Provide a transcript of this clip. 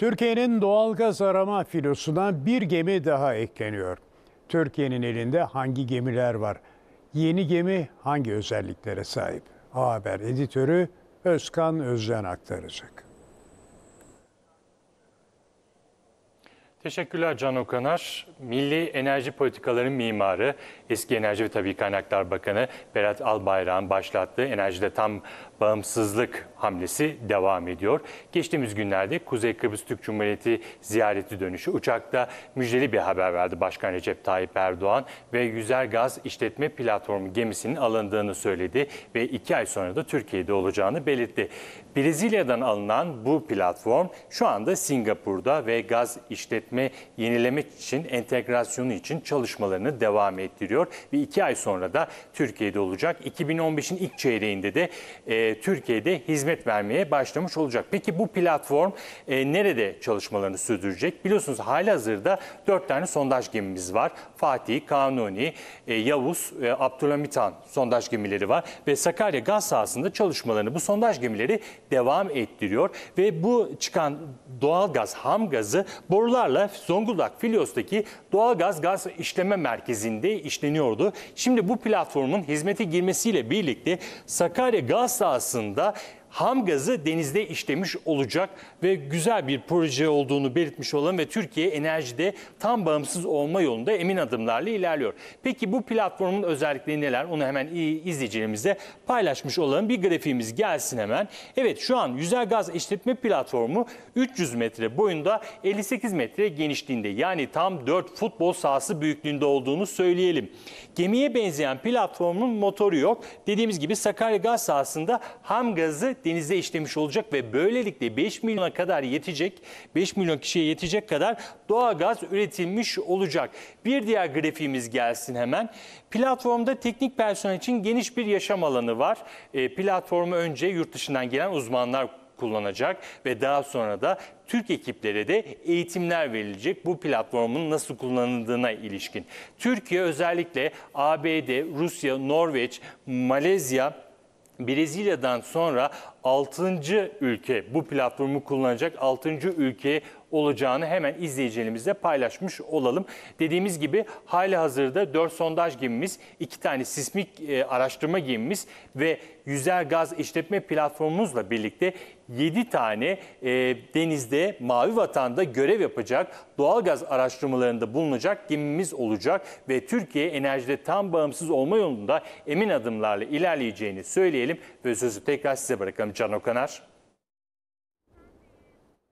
Türkiye'nin doğalgaz arama filosuna bir gemi daha ekleniyor. Türkiye'nin elinde hangi gemiler var? Yeni gemi hangi özelliklere sahip? A Haber editörü Özkan Özcan aktaracak. Teşekkürler Can Okanar. Milli enerji politikalarının mimarı, eski Enerji ve Tabii Kaynaklar Bakanı Berat Albayrak'ın başlattığı enerjide tam bağımsızlık hamlesi devam ediyor. Geçtiğimiz günlerde Kuzey Kıbrıs Türk Cumhuriyeti ziyareti dönüşü uçakta müjdeli bir haber verdi Başkan Recep Tayyip Erdoğan ve yüzer gaz işletme platformu gemisinin alındığını söyledi ve iki ay sonra da Türkiye'de olacağını belirtti. Brezilya'dan alınan bu platform şu anda Singapur'da ve gaz işletme yenileme için entegrasyonu için çalışmalarını devam ettiriyor ve iki ay sonra da Türkiye'de olacak. 2015'in ilk çeyreğinde de e, Türkiye'de hizmet vermeye başlamış olacak. Peki bu platform e, nerede çalışmalarını sürdürecek? Biliyorsunuz hali hazırda dört tane sondaj gemimiz var. Fatih, Kanuni, e, Yavuz, e, Abdülhamit Han sondaj gemileri var ve Sakarya gaz sahasında çalışmalarını bu sondaj gemileri devam ettiriyor ve bu çıkan doğal gaz, ham gazı borularla Zonguldak Filyos'taki doğal gaz gaz işleme merkezinde işleniyordu. Şimdi bu platformun hizmete girmesiyle birlikte Sakarya gaz sahasında ham gazı denizde işlemiş olacak ve güzel bir proje olduğunu belirtmiş olalım ve Türkiye enerjide tam bağımsız olma yolunda emin adımlarla ilerliyor. Peki bu platformun özellikleri neler? Onu hemen izleyicilerimizle paylaşmış olalım. Bir grafiğimiz gelsin hemen. Evet şu an yüzer gaz işletme platformu 300 metre boyunda 58 metre genişliğinde yani tam 4 futbol sahası büyüklüğünde olduğunu söyleyelim. Gemiye benzeyen platformun motoru yok. Dediğimiz gibi Sakarya gaz sahasında ham gazı denizde işlemiş olacak ve böylelikle 5 milyona kadar yetecek, 5 milyon kişiye yetecek kadar doğal gaz üretilmiş olacak. Bir diğer grafiğimiz gelsin hemen. Platformda teknik personel için geniş bir yaşam alanı var. E, platformu önce yurt dışından gelen uzmanlar kullanacak ve daha sonra da Türk ekiplere de eğitimler verilecek bu platformun nasıl kullanıldığına ilişkin. Türkiye özellikle ABD, Rusya, Norveç, Malezya, Brezilya'dan sonra 6. ülke bu platformu kullanacak 6. ülke olacağını hemen izleyicilerimizle paylaşmış olalım. Dediğimiz gibi hali hazırda 4 sondaj gemimiz, 2 tane sismik e, araştırma gemimiz ve yüzer gaz işletme platformumuzla birlikte 7 tane e, denizde Mavi Vatan'da görev yapacak doğal gaz araştırmalarında bulunacak gemimiz olacak ve Türkiye enerjide tam bağımsız olma yolunda emin adımlarla ilerleyeceğini söyleyelim ve sözü tekrar size bırakalım Can Okanar.